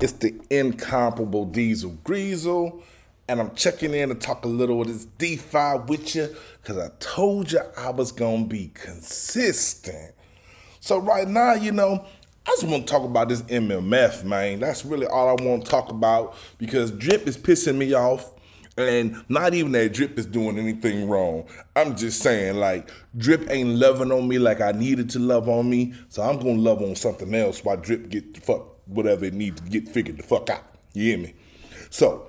It's the incomparable Diesel Greasel. And I'm checking in to talk a little of this DeFi with you because I told you I was going to be consistent. So, right now, you know, I just want to talk about this MMF, man. That's really all I want to talk about because Drip is pissing me off. And not even that Drip is doing anything wrong. I'm just saying, like, Drip ain't loving on me like I needed to love on me. So I'm to love on something else while Drip get the fuck whatever it needs to get figured the fuck out. You hear me? So,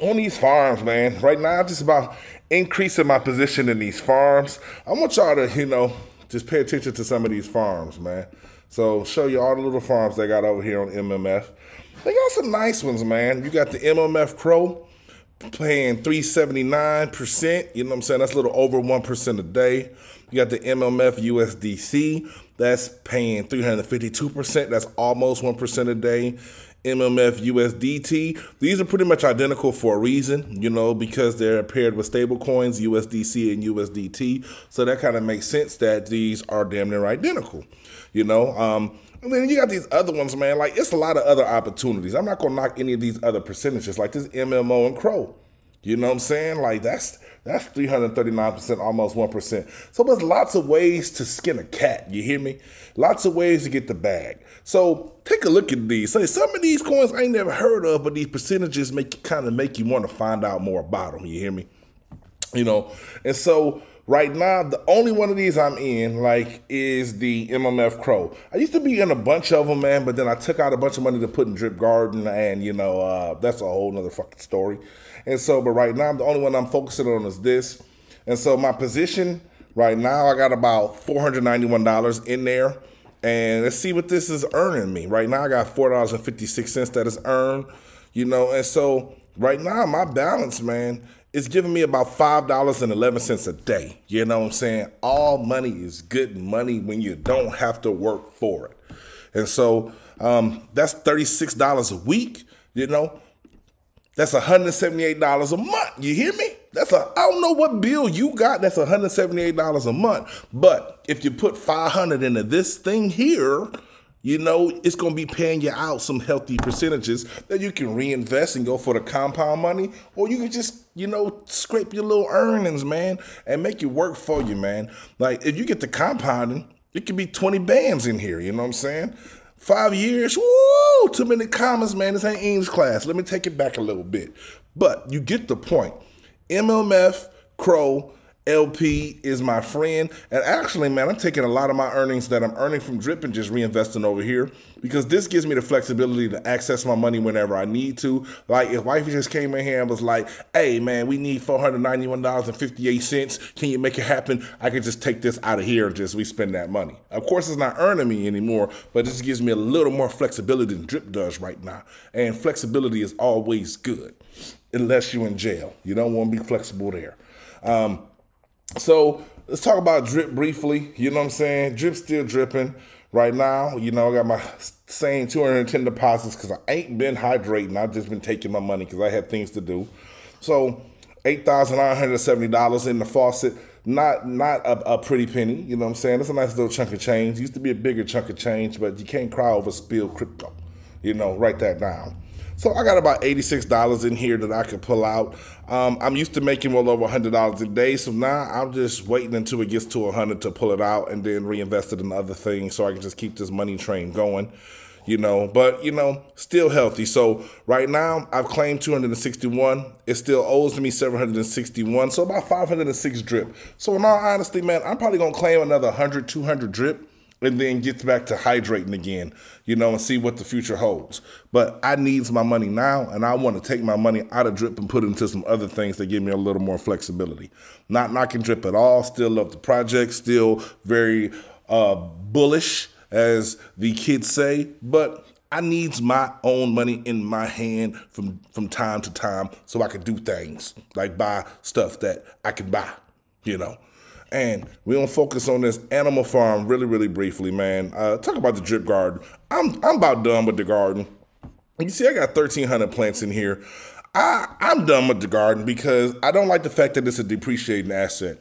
on these farms, man, right now, I'm just about increasing my position in these farms. I want y'all to, you know, just pay attention to some of these farms, man. So, show you all the little farms they got over here on MMF. They got some nice ones, man. You got the MMF CRO paying 379%. You know what I'm saying? That's a little over 1% a day. You got the MMF USDC. That's paying 352%. That's almost 1% a day. MMF USDT. These are pretty much identical for a reason, you know, because they're paired with stable coins, USDC and USDT. So that kind of makes sense that these are damn near identical, you know. Um, and then you got these other ones, man. Like it's a lot of other opportunities. I'm not gonna knock any of these other percentages, like this MMO and CRO. You know what I'm saying? Like that's that's 339%, almost 1%. So there's lots of ways to skin a cat. You hear me? Lots of ways to get the bag. So take a look at these. Say some of these coins I ain't never heard of, but these percentages make kind of make you want to find out more about them. You hear me? You know, and so right now the only one of these I'm in like is the MMF CRO. I used to be in a bunch of them, man, but then I took out a bunch of money to put in Drip Garden, and you know uh, that's a whole nother fucking story. And so, but right now the only one I'm focusing on is this. And so my position right now I got about four hundred ninety one dollars in there. And let's see what this is earning me. Right now I got four dollars and fifty six cents that is earned. You know, and so right now my balance, man, it's giving me about five dollars and eleven cents a day. You know what I'm saying? All money is good money when you don't have to work for it. And so um, that's thirty six dollars a week. You know, that's hundred seventy eight dollars a month. You hear me? That's a I don't know what bill you got. That's hundred seventy eight dollars a month. But if you put five hundred into this thing here you know, it's going to be paying you out some healthy percentages that you can reinvest and go for the compound money, or you can just, you know, scrape your little earnings, man, and make it work for you, man. Like, if you get the compounding, it could be 20 bands in here, you know what I'm saying? Five years, woo, too many commas, man. This ain't English class. Let me take it back a little bit. But you get the point. MMF, CRO, LP is my friend. And actually, man, I'm taking a lot of my earnings that I'm earning from Drip and just reinvesting over here because this gives me the flexibility to access my money whenever I need to. Like if wifey just came in here and was like, hey, man, we need $491.58. Can you make it happen? I could just take this out of here and just we spend that money. Of course, it's not earning me anymore, but this gives me a little more flexibility than Drip does right now. And flexibility is always good unless you're in jail. You don't want to be flexible there. Um, so let's talk about drip briefly. You know what I'm saying? Drip still dripping right now. You know, I got my same 210 deposits because I ain't been hydrating. I've just been taking my money because I had things to do. So $8,970 in the faucet. Not not a, a, pretty penny, you know what I'm saying? That's a nice little chunk of change. Used to be a bigger chunk of change, but you can't cry over spilled crypto. You know, write that down. So I got about $86 in here that I could pull out. Um, I'm used to making well over $100 a day, so now I'm just waiting until it gets to 100 to pull it out and then reinvest it in other things so I can just keep this money train going you know, but you know, still healthy. So right now I've claimed 261. It still owes me 761. So about 506 drip. So in all honesty, man, I'm probably gonna claim another 100, 200 drip and then get back to hydrating again, you know, and see what the future holds. But I needs my money now, and I want to take my money out of drip and put it into some other things that give me a little more flexibility. Not knocking drip at all. Still love the project. Still very uh, bullish, as the kids say. But I needs my own money in my hand from from time to time so I can do things like buy stuff that I can buy, you know. And we're gonna focus on this animal farm really, really briefly, man. Uh, talk about the drip garden. I'm I'm about done with the garden. You see, I got 1,300 plants in here. I, I'm done with the garden because I don't like the fact that it's a depreciating asset.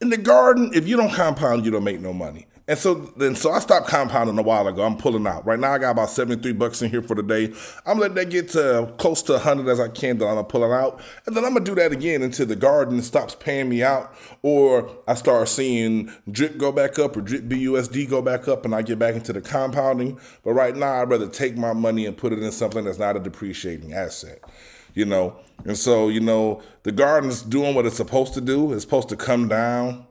In the garden, if you don't compound, you don't make no money. And so then so I stopped compounding a while ago. I'm pulling out. Right now I got about 73 bucks in here for the day. I'm letting that get to close to 100 as I can, then I'm pulling out. And then I'm gonna do that again until the garden stops paying me out or I start seeing drip go back up or drip BUSD go back up and I get back into the compounding. But right now I'd rather take my money and put it in something that's not a depreciating asset. You know, and so, you know, the garden's doing what it's supposed to do. It's supposed to come down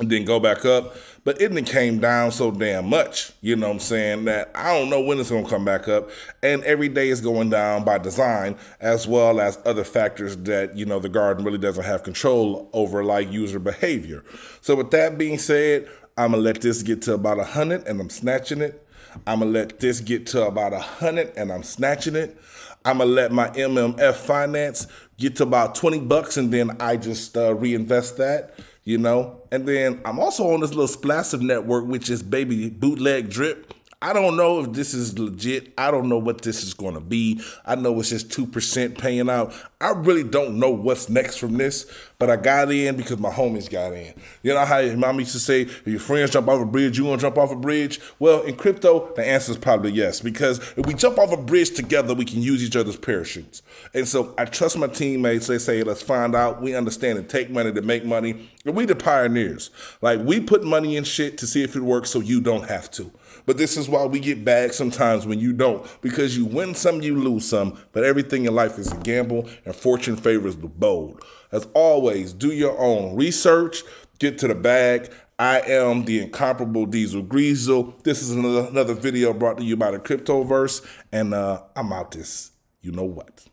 and then go back up. But it didn't came down so damn much, you know what I'm saying, that I don't know when it's gonna come back up. And every day is going down by design, as well as other factors that, you know, the garden really doesn't have control over, like user behavior. So with that being said, I'm gonna let this get to about a hundred and I'm snatching it. I'm gonna let this get to about a hundred and I'm snatching it. I'm gonna let my MMF finance get to about 20 bucks and then I just uh, reinvest that you know? And then I'm also on this little Splassive network, which is baby bootleg drip. I don't know if this is legit. I don't know what this is going to be. I know it's just 2% paying out. I really don't know what's next from this, but I got in because my homies got in. You know how your mom used to say, if your friends jump off a bridge, you want to jump off a bridge? Well, in crypto, the answer is probably yes, because if we jump off a bridge together, we can use each other's parachutes. And so I trust my teammates. They say, let's find out. We understand and take money to make money. And we the pioneers. Like, we put money in shit to see if it works so you don't have to. But this is why we get bagged sometimes when you don't, because you win some, you lose some. But everything in life is a gamble, and fortune favors the bold. As always, do your own research, get to the bag. I am the incomparable Diesel Greasel. This is another, another video brought to you by the Cryptoverse, and uh, I'm out this. You know what?